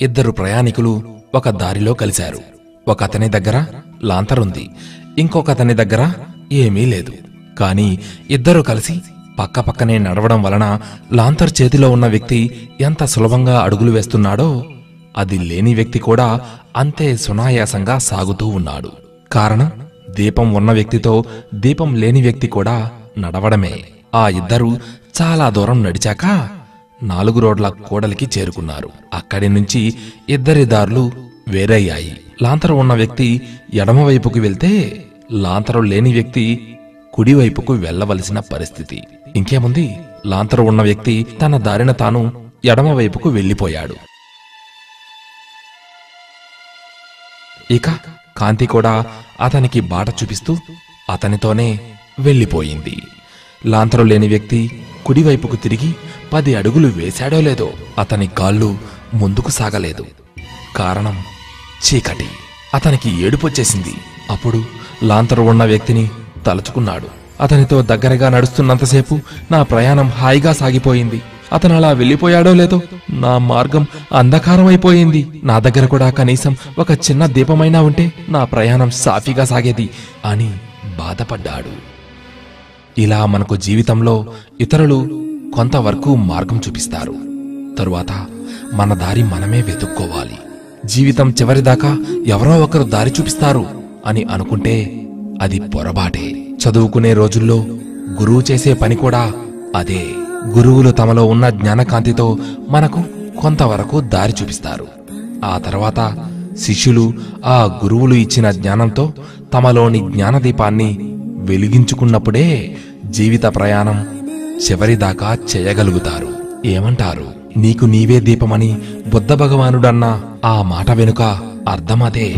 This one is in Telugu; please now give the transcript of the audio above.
ఇద్దరు ప్రయాణికులు ఒక దారిలో కలిశారు. ఒకతని దగ్గర లాంతర్ ఉంది. ఇంకొక అతని దగ్గర ఏమీ లేదు. కాని ఇద్దరు కలిసి పక్కపక్కనే నడవడం వలన లాంతర్ చేతిలో ఉన్న వ్యక్తి ఎంత సులభంగా అడుగులు వేస్తున్నాడో అది లేని వ్యక్తి కూడా అంతే సునాయాసంగా సాగుతూ ఉన్నాడు. కారణం దీపం ఉన్న వ్యక్తితో దీపం లేని వ్యక్తి కూడా నడవడమే. ఆ ఇద్దరు చాలా దూరం నడిచాక నాలుగు రోడ్ల కూడలికి చేరుకున్నారు. అక్కడి నుంచి ఇద్దరి దారులు వేరయ్యాయి. లాంతరు ఉన్న వ్యక్తి ఎడమవైపుకు వెళ్తే లాంతరు లేని వ్యక్తి కుడివైపుకు వెళ్ళవలసిన పరిస్థితి. ఇంకేముంది? లాంతరు ఉన్న వ్యక్తి తన దారిన తాను ఎడమవైపుకు వెళ్ళిపోయాడు. ఇక కాంతి కూడా అతనికి బాట చూపిస్తూ అతనితోనే వెళ్ళిపోయింది. లాంతరు లేని వ్యక్తి కుడివైపుకు తిరిగి పది అడుగులు వేశాడో లేదో అతని కాళ్ళు ముందుకు సాగలేదు. కారణం చీకటి. అతనికి ఏడుపొచ్చేసింది అప్పుడు లాంతరు ఉన్న వ్యక్తిని తలుచుకున్నాడు. అతనితో దగ్గరగా నడుస్తున్నంతసేపు నా ప్రయాణం హాయిగా సాగిపోయింది. అతను అలా వెళ్ళిపోయాడో లేదో నా మార్గం అంధకారం అయిపోయింది నా దగ్గర కూడా కనీసం ఒక చిన్న దీపమైనా ఉంటే నా ప్రయాణం సాఫీగా సాగేది అని బాధపడ్డాడు. ఇలా మనకు జీవితంలో ఇతరులు కొంతవరకు మార్గం చూపిస్తారు. తరువాత మన దారి మనమే వెతుక్కోవాలి. జీవితం చివరిదాకా ఎవరో ఒకరు దారి చూపిస్తారు అని అనుకుంటే అది పొరబాటే చదువుకునే రోజుల్లో గురువు చేసే పని కూడా అదే. గురువులు తమలో ఉన్న జ్ఞానకాంతితో మనకు కొంతవరకు దారి చూపిస్తారు. ఆ తర్వాత శిష్యులు ఆ గురువులు ఇచ్చిన జ్ఞానంతో తమలోని జ్ఞానదీపాన్ని వెలిగించుకున్నప్పుడే జీవిత ప్రయాణం చివరిదాకా చేయగలుగుతారు. ఏమంటారు? నీకు నీవే దీపమని బుద్ధ భగవానుడన్న ఆ మాట వెనుక అర్థమదే.